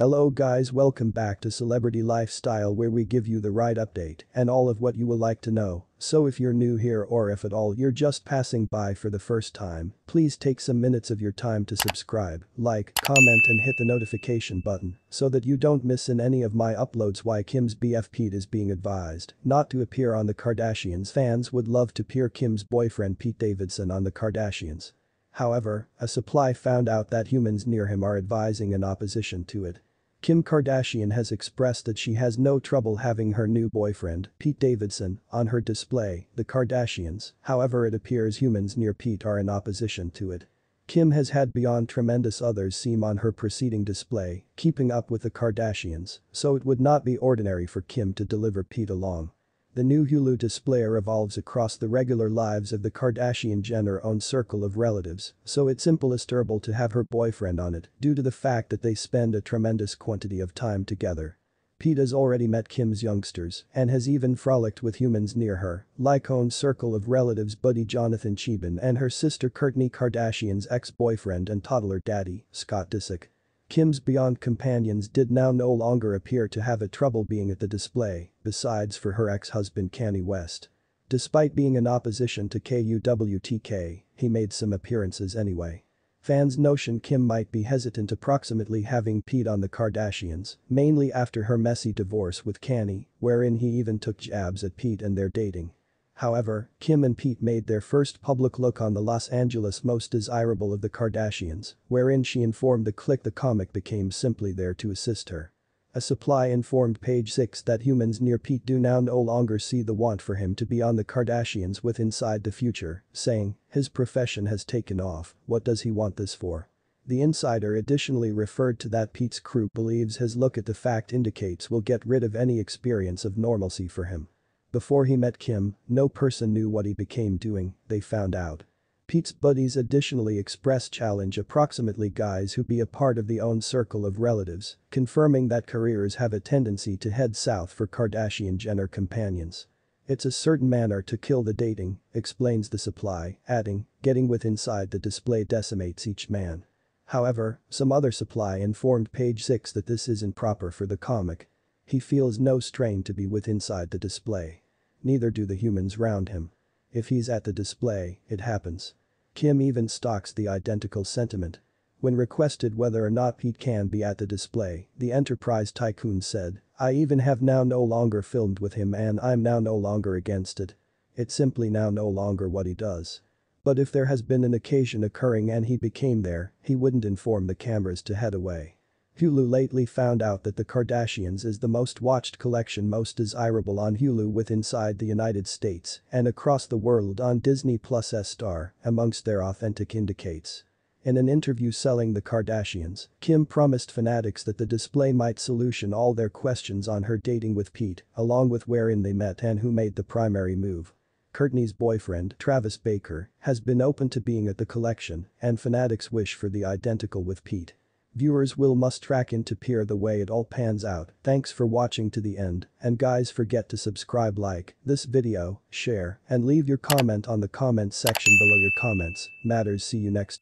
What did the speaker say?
Hello guys welcome back to Celebrity Lifestyle where we give you the right update and all of what you will like to know, so if you're new here or if at all you're just passing by for the first time, please take some minutes of your time to subscribe, like, comment and hit the notification button so that you don't miss in any of my uploads why Kim's BF Pete is being advised not to appear on the Kardashians fans would love to peer Kim's boyfriend Pete Davidson on the Kardashians. However, a supply found out that humans near him are advising in opposition to it. Kim Kardashian has expressed that she has no trouble having her new boyfriend, Pete Davidson, on her display, The Kardashians, however it appears humans near Pete are in opposition to it. Kim has had beyond tremendous others seem on her preceding display, keeping up with the Kardashians, so it would not be ordinary for Kim to deliver Pete along. The new Hulu displayer revolves across the regular lives of the Kardashian-Jenner-owned circle of relatives, so it's impossible to have her boyfriend on it due to the fact that they spend a tremendous quantity of time together. Pete has already met Kim's youngsters and has even frolicked with humans near her, like own circle of relatives buddy Jonathan Cheban and her sister Kourtney Kardashian's ex-boyfriend and toddler daddy, Scott Disick. Kim's Beyond companions did now no longer appear to have a trouble being at the display, besides for her ex-husband Kanye West. Despite being in opposition to KUWTK, he made some appearances anyway. Fans notion Kim might be hesitant approximately having Pete on the Kardashians, mainly after her messy divorce with Kanye, wherein he even took jabs at Pete and their dating. However, Kim and Pete made their first public look on the Los Angeles most desirable of the Kardashians, wherein she informed the clique the comic became simply there to assist her. A supply informed page 6 that humans near Pete do now no longer see the want for him to be on the Kardashians with Inside the Future, saying, his profession has taken off, what does he want this for? The insider additionally referred to that Pete's crew believes his look at the fact indicates will get rid of any experience of normalcy for him. Before he met Kim, no person knew what he became doing, they found out. Pete's buddies additionally express challenge approximately guys who be a part of the own circle of relatives, confirming that careers have a tendency to head south for Kardashian-Jenner companions. It's a certain manner to kill the dating, explains the supply, adding, getting with inside the display decimates each man. However, some other supply informed page 6 that this isn't proper for the comic, he feels no strain to be with inside the display. Neither do the humans round him. If he's at the display, it happens. Kim even stocks the identical sentiment. When requested whether or not Pete can be at the display, the enterprise tycoon said, I even have now no longer filmed with him and I'm now no longer against it. It's simply now no longer what he does. But if there has been an occasion occurring and he became there, he wouldn't inform the cameras to head away. Hulu lately found out that The Kardashians is the most watched collection most desirable on Hulu with inside the United States and across the world on Disney Plus S-Star, amongst their authentic indicates. In an interview selling The Kardashians, Kim promised fanatics that the display might solution all their questions on her dating with Pete, along with wherein they met and who made the primary move. Kourtney's boyfriend, Travis Barker, has been open to being at the collection and fanatics wish for the identical with Pete. Viewers will must track in to peer the way it all pans out. Thanks for watching to the end and guys forget to subscribe like this video, share and leave your comment on the comment section below your comments matters see you next